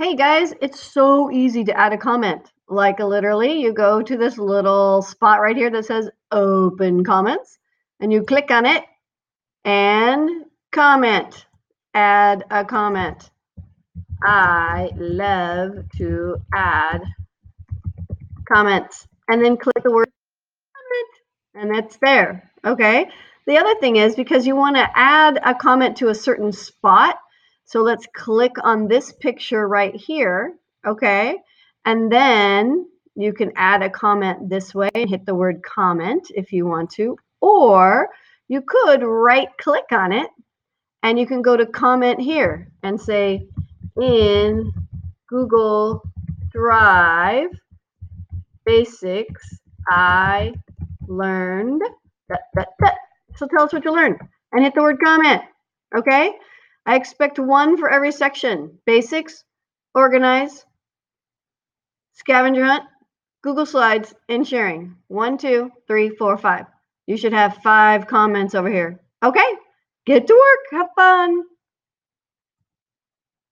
Hey guys, it's so easy to add a comment. Like literally, you go to this little spot right here that says open comments and you click on it and comment. Add a comment. I love to add comments and then click the word comment and that's there. Okay. The other thing is because you want to add a comment to a certain spot, so let's click on this picture right here, okay? And then you can add a comment this way and hit the word comment if you want to, or you could right click on it and you can go to comment here and say in Google Drive basics I learned. So tell us what you learned and hit the word comment, okay? I expect one for every section. Basics, organize, scavenger hunt, Google Slides, and sharing. One, two, three, four, five. You should have five comments over here. Okay, get to work. Have fun.